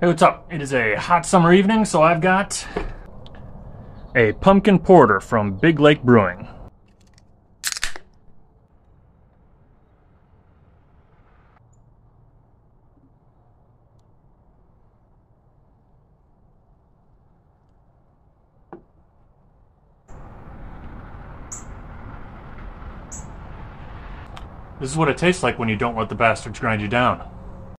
Hey, what's up? It is a hot summer evening, so I've got a pumpkin porter from Big Lake Brewing. This is what it tastes like when you don't let the bastards grind you down.